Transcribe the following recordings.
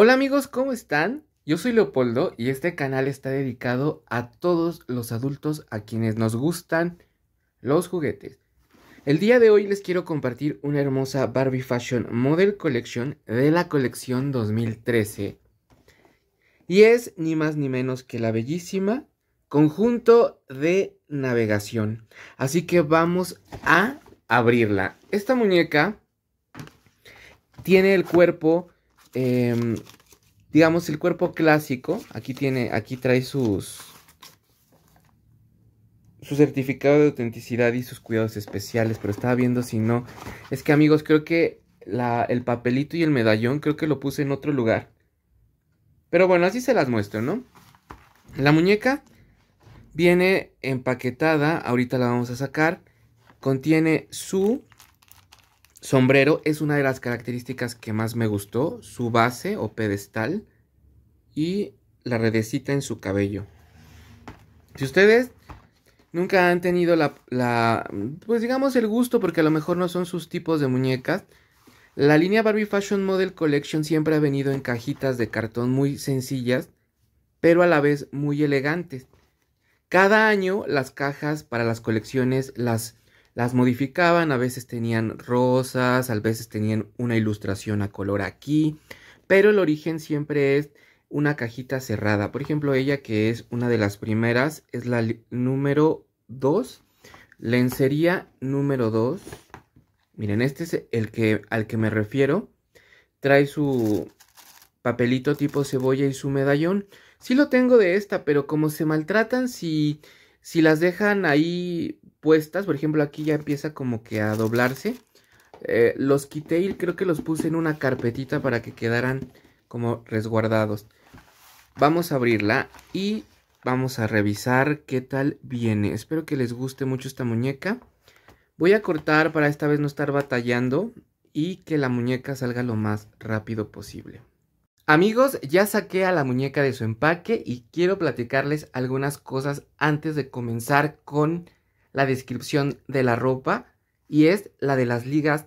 Hola amigos, ¿cómo están? Yo soy Leopoldo y este canal está dedicado a todos los adultos a quienes nos gustan los juguetes. El día de hoy les quiero compartir una hermosa Barbie Fashion Model Collection de la colección 2013. Y es ni más ni menos que la bellísima conjunto de navegación. Así que vamos a abrirla. Esta muñeca tiene el cuerpo Em, digamos, el cuerpo clásico, aquí tiene, aquí trae sus, su certificado de autenticidad y sus cuidados especiales, pero estaba viendo si no. Es que amigos, creo que la, el papelito y el medallón creo que lo puse en otro lugar. Pero bueno, así se las muestro, ¿no? La muñeca viene empaquetada, ahorita la vamos a sacar. Contiene su Sombrero es una de las características que más me gustó, su base o pedestal y la redecita en su cabello. Si ustedes nunca han tenido la, pues digamos el gusto, porque a lo mejor no son sus tipos de muñecas, la línea Barbie Fashion Model Collection siempre ha venido en cajitas de cartón muy sencillas, pero a la vez muy elegantes. Cada año las cajas para las colecciones las las modificaban, a veces tenían rosas, a veces tenían una ilustración a color aquí, pero el origen siempre es una cajita cerrada. Por ejemplo, ella que es una de las primeras, es la número 2, lencería número 2. Miren, este es el que al que me refiero. Trae su papelito tipo cebolla y su medallón. Sí lo tengo de esta, pero como se maltratan si, si las dejan ahí puestas, por ejemplo aquí ya empieza como que a doblarse. Eh, los quité y creo que los puse en una carpetita para que quedaran como resguardados. Vamos a abrirla y vamos a revisar qué tal viene. Espero que les guste mucho esta muñeca. Voy a cortar para esta vez no estar batallando y que la muñeca salga lo más rápido posible. Amigos, ya saqué a la muñeca de su empaque y quiero platicarles algunas cosas antes de comenzar con la descripción de la ropa y es la de las ligas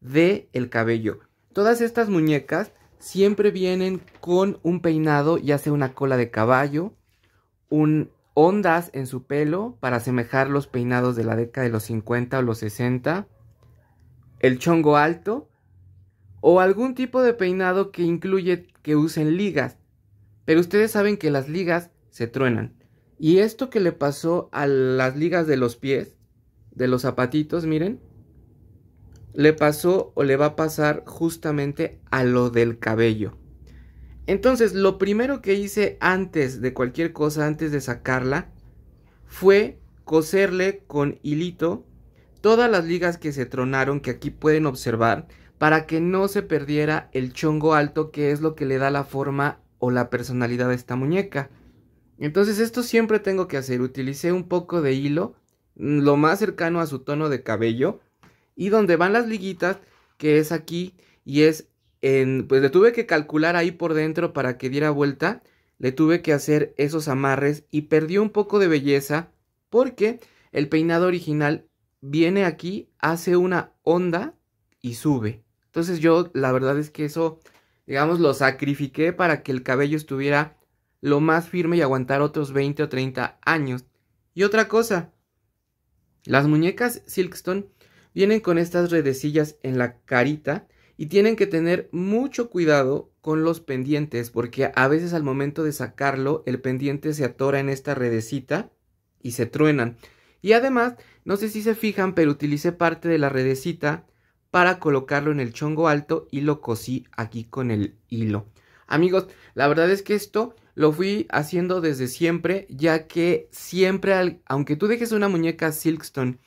de el cabello. Todas estas muñecas siempre vienen con un peinado, ya sea una cola de caballo, un ondas en su pelo para asemejar los peinados de la década de los 50 o los 60, el chongo alto o algún tipo de peinado que incluye que usen ligas. Pero ustedes saben que las ligas se truenan. Y esto que le pasó a las ligas de los pies, de los zapatitos, miren, le pasó o le va a pasar justamente a lo del cabello. Entonces, lo primero que hice antes de cualquier cosa, antes de sacarla, fue coserle con hilito todas las ligas que se tronaron, que aquí pueden observar, para que no se perdiera el chongo alto, que es lo que le da la forma o la personalidad a esta muñeca. Entonces esto siempre tengo que hacer. Utilicé un poco de hilo, mm, lo más cercano a su tono de cabello. Y donde van las liguitas, que es aquí, y es en... Pues le tuve que calcular ahí por dentro para que diera vuelta. Le tuve que hacer esos amarres y perdió un poco de belleza porque el peinado original viene aquí, hace una onda y sube. Entonces yo la verdad es que eso, digamos, lo sacrifiqué para que el cabello estuviera lo más firme y aguantar otros 20 o 30 años. Y otra cosa, las muñecas Silkstone vienen con estas redecillas en la carita y tienen que tener mucho cuidado con los pendientes porque a veces al momento de sacarlo el pendiente se atora en esta redecita y se truenan. Y además, no sé si se fijan, pero utilicé parte de la redecita para colocarlo en el chongo alto y lo cosí aquí con el hilo. Amigos, la verdad es que esto lo fui haciendo desde siempre, ya que siempre, aunque tú dejes una muñeca Silkstone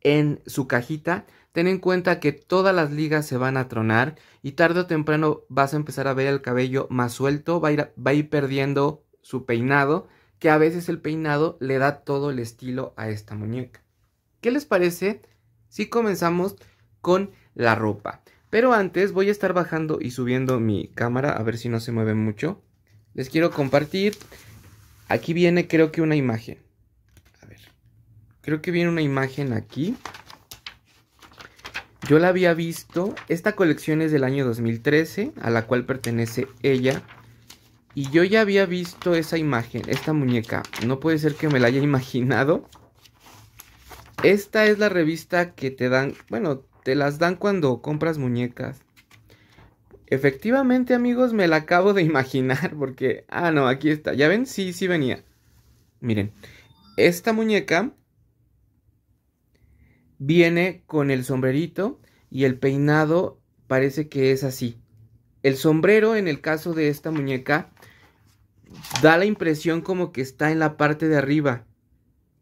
en su cajita, ten en cuenta que todas las ligas se van a tronar y tarde o temprano vas a empezar a ver el cabello más suelto, va a ir, va a ir perdiendo su peinado, que a veces el peinado le da todo el estilo a esta muñeca. ¿Qué les parece si comenzamos con la ropa? Pero antes voy a estar bajando y subiendo mi cámara a ver si no se mueve mucho les quiero compartir. Aquí viene creo que una imagen. A ver. Creo que viene una imagen aquí. Yo la había visto, esta colección es del año 2013, a la cual pertenece ella. Y yo ya había visto esa imagen, esta muñeca. No puede ser que me la haya imaginado. Esta es la revista que te dan, bueno, te las dan cuando compras muñecas. Efectivamente, amigos, me la acabo de imaginar porque... Ah, no, aquí está. ¿Ya ven? Sí, sí venía. Miren, esta muñeca viene con el sombrerito y el peinado parece que es así. El sombrero, en el caso de esta muñeca, da la impresión como que está en la parte de arriba.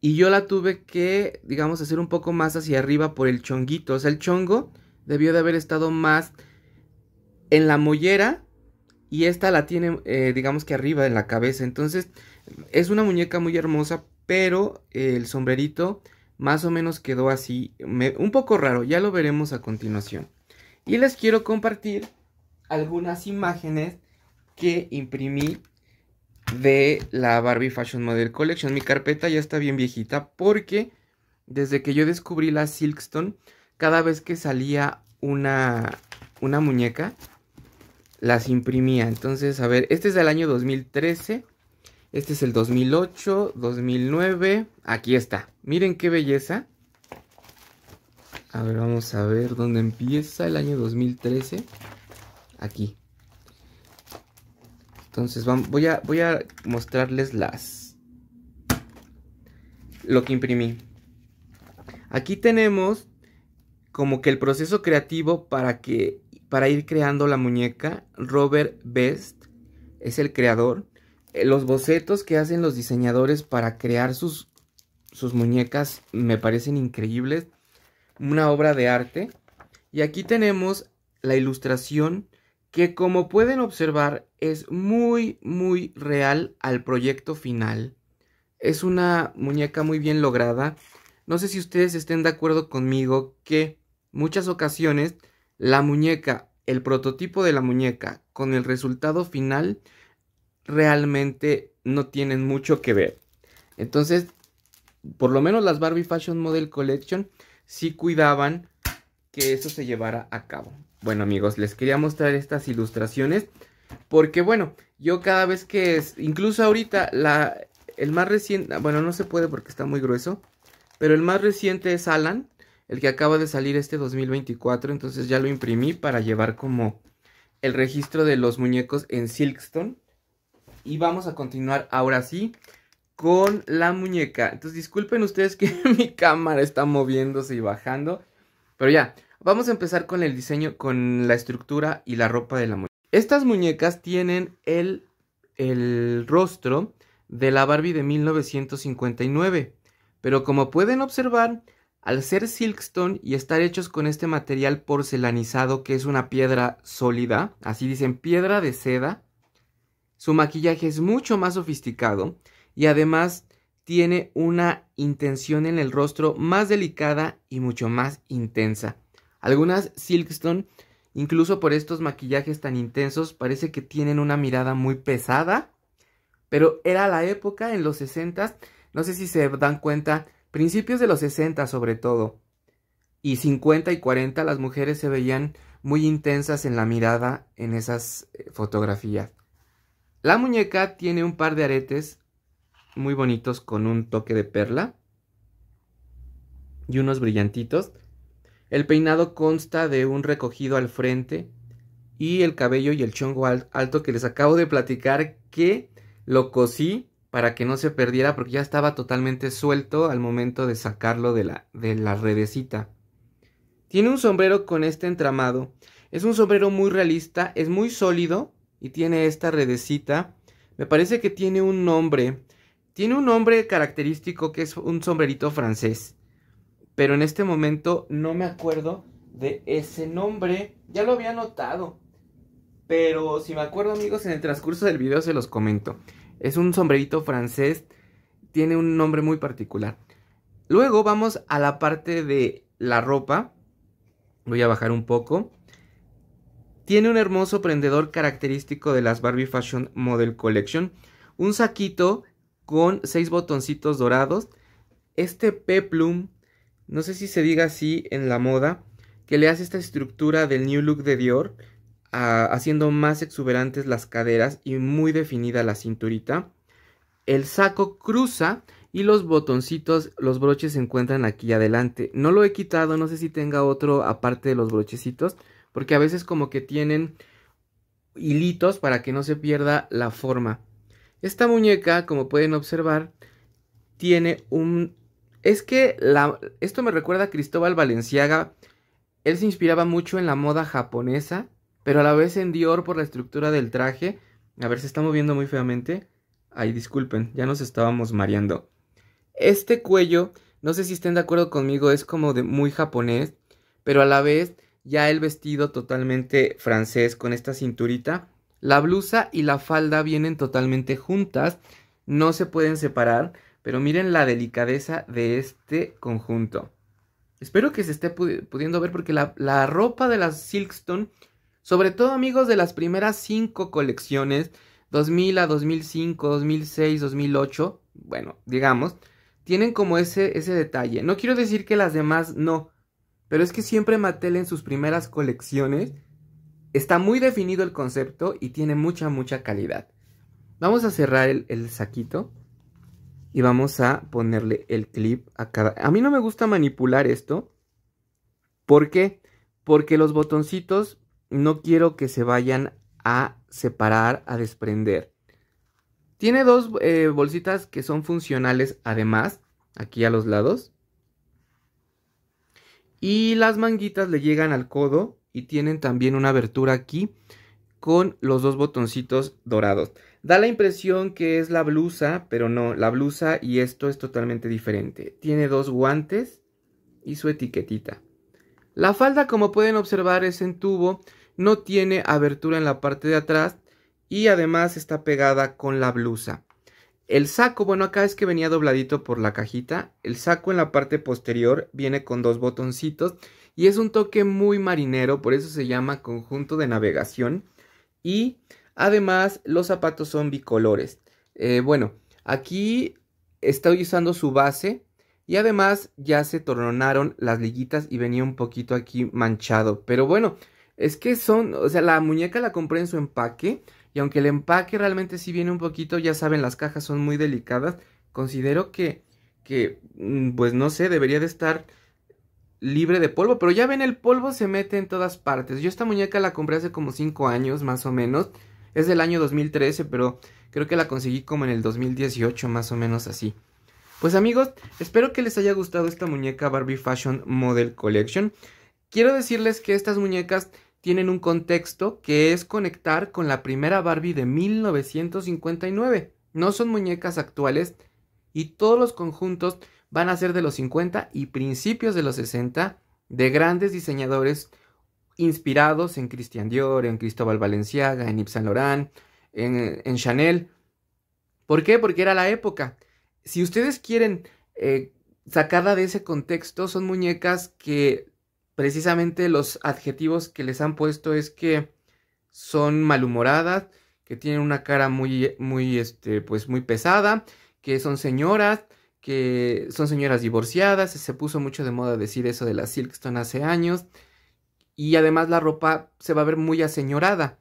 Y yo la tuve que, digamos, hacer un poco más hacia arriba por el chonguito. O sea, el chongo debió de haber estado más en la mollera y esta la tiene, eh, digamos que arriba en la cabeza. Entonces, es una muñeca muy hermosa, pero el sombrerito más o menos quedó así, un poco raro. Ya lo veremos a continuación. Y les quiero compartir algunas imágenes que imprimí de la Barbie Fashion Model Collection. Mi carpeta ya está bien viejita porque desde que yo descubrí la Silkstone, cada vez que salía una, una muñeca, las imprimía. Entonces, a ver, este es del año 2013. Este es el 2008, 2009. Aquí está. Miren qué belleza. A ver, vamos a ver dónde empieza el año 2013. Aquí. Entonces voy, a, voy a mostrarles las... Lo que imprimí. Aquí tenemos como que el proceso creativo para que para ir creando la muñeca. Robert Best es el creador. Eh, los bocetos que hacen los diseñadores para crear sus, sus muñecas me parecen increíbles. Una obra de arte. Y aquí tenemos la ilustración que como pueden observar es muy muy real al proyecto final. Es una muñeca muy bien lograda. No sé si ustedes estén de acuerdo conmigo que muchas ocasiones la muñeca, el prototipo de la muñeca con el resultado final realmente no tienen mucho que ver. Entonces, por lo menos las Barbie Fashion Model Collection sí cuidaban que eso se llevara a cabo. Bueno amigos, les quería mostrar estas ilustraciones porque bueno, yo cada vez que es, incluso ahorita la, el más reciente, bueno no se puede porque está muy grueso, pero el más reciente es Alan, el que acaba de salir este 2024, entonces ya lo imprimí para llevar como el registro de los muñecos en Silkstone. Y vamos a continuar ahora sí con la muñeca. Entonces disculpen ustedes que mi cámara está moviéndose y bajando, pero ya, Vamos a empezar con el diseño, con la estructura y la ropa de la muñeca. Estas muñecas tienen el, el rostro de la Barbie de 1959. Pero como pueden observar, al ser silkstone y estar hechos con este material porcelanizado que es una piedra sólida, así dicen piedra de seda, su maquillaje es mucho más sofisticado y además tiene una intención en el rostro más delicada y mucho más intensa. Algunas Silkstone, incluso por estos maquillajes tan intensos, parece que tienen una mirada muy pesada. Pero era la época, en los 60, no sé si se dan cuenta, principios de los 60 sobre todo. Y 50 y 40 las mujeres se veían muy intensas en la mirada en esas eh, fotografías. La muñeca tiene un par de aretes muy bonitos con un toque de perla y unos brillantitos. El peinado consta de un recogido al frente y el cabello y el chongo alto que les acabo de platicar que lo cosí para que no se perdiera porque ya estaba totalmente suelto al momento de sacarlo de la, de la redecita. Tiene un sombrero con este entramado. Es un sombrero muy realista, es muy sólido y tiene esta redecita. Me parece que tiene un nombre. Tiene un nombre característico que es un sombrerito francés pero en este momento no me acuerdo de ese nombre. Ya lo había notado. Pero si me acuerdo amigos, en el transcurso del video se los comento. Es un sombrerito francés. Tiene un nombre muy particular. Luego vamos a la parte de la ropa. Voy a bajar un poco. Tiene un hermoso prendedor característico de las Barbie Fashion Model Collection. Un saquito con seis botoncitos dorados. Este peplum no sé si se diga así en la moda, que le hace esta estructura del New Look de Dior, haciendo más exuberantes las caderas y muy definida la cinturita. El saco cruza y los botoncitos, los broches se encuentran aquí adelante. No lo he quitado, no sé si tenga otro aparte de los brochecitos, porque a veces como que tienen hilitos para que no se pierda la forma. Esta muñeca, como pueden observar, tiene un... Es que la... esto me recuerda a Cristóbal Valenciaga. Él se inspiraba mucho en la moda japonesa, pero a la vez en Dior por la estructura del traje. A ver, se está moviendo muy feamente. Ay, disculpen, ya nos estábamos mareando. Este cuello, no sé si estén de acuerdo conmigo, es como de muy japonés, pero a la vez ya el vestido totalmente francés con esta cinturita. La blusa y la falda vienen totalmente juntas, no se pueden separar, pero miren la delicadeza de este conjunto. Espero que se esté pudiendo ver porque la, la ropa de las Silkstone, sobre todo amigos de las primeras cinco colecciones, 2000 a 2005, 2006, 2008, bueno, digamos, tienen como ese, ese detalle. No quiero decir que las demás no, pero es que siempre Mattel en sus primeras colecciones está muy definido el concepto y tiene mucha, mucha calidad. Vamos a cerrar el, el saquito y vamos a ponerle el clip a cada... A mí no me gusta manipular esto. ¿Por qué? Porque los botoncitos no quiero que se vayan a separar, a desprender. Tiene dos eh, bolsitas que son funcionales además, aquí a los lados. Y las manguitas le llegan al codo y tienen también una abertura aquí con los dos botoncitos dorados. Da la impresión que es la blusa, pero no, la blusa y esto es totalmente diferente. Tiene dos guantes y su etiquetita. La falda, como pueden observar, es en tubo, no tiene abertura en la parte de atrás y además está pegada con la blusa. El saco, bueno, acá es que venía dobladito por la cajita. El saco en la parte posterior viene con dos botoncitos y es un toque muy marinero, por eso se llama conjunto de navegación. Y además los zapatos son bicolores. Eh, bueno, aquí estoy usando su base y además ya se tornaron las liguitas y venía un poquito aquí manchado. Pero bueno, es que son, o sea, la muñeca la compré en su empaque y aunque el empaque realmente sí viene un poquito, ya saben, las cajas son muy delicadas, considero que, que, mm, pues no sé, debería de estar libre de polvo, pero ya ven, el polvo se mete en todas partes. Yo esta muñeca la compré hace como 5 años, más o menos. Es del año 2013, pero creo que la conseguí como en el 2018, más o menos así. Pues amigos, espero que les haya gustado esta muñeca Barbie Fashion Model Collection. Quiero decirles que estas muñecas tienen un contexto que es conectar con la primera Barbie de 1959. No son muñecas actuales y todos los conjuntos van a ser de los 50 y principios de los 60 de grandes diseñadores inspirados en Christian Dior, en Cristóbal Valenciaga, en Yves Saint Laurent, en, Chanel. ¿Por qué? Porque era la época. Si ustedes quieren eh, sacarla de ese contexto, son muñecas que precisamente los adjetivos que les han puesto es que son malhumoradas, que tienen una cara muy, muy, este, pues muy pesada, que son señoras, que son señoras divorciadas, se puso mucho de moda decir eso de la Silkstone hace años, y además la ropa se va a ver muy aseñorada,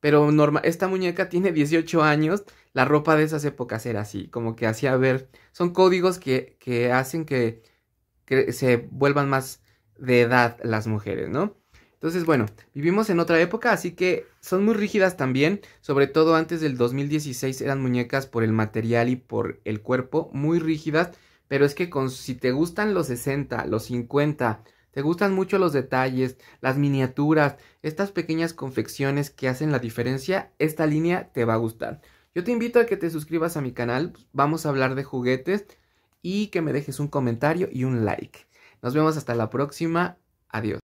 pero norma esta muñeca tiene 18 años, la ropa de esas épocas era así, como que hacía ver, son códigos que, que hacen que, que se vuelvan más de edad las mujeres, ¿no? Entonces, bueno, vivimos en otra época, así que son muy rígidas también, sobre todo antes del 2016 eran muñecas por el material y por el cuerpo, muy rígidas, pero es que con, si te gustan los 60, los 50, te gustan mucho los detalles, las miniaturas, estas pequeñas confecciones que hacen la diferencia, esta línea te va a gustar. Yo te invito a que te suscribas a mi canal, vamos a hablar de juguetes y que me dejes un comentario y un like. Nos vemos hasta la próxima. Adiós.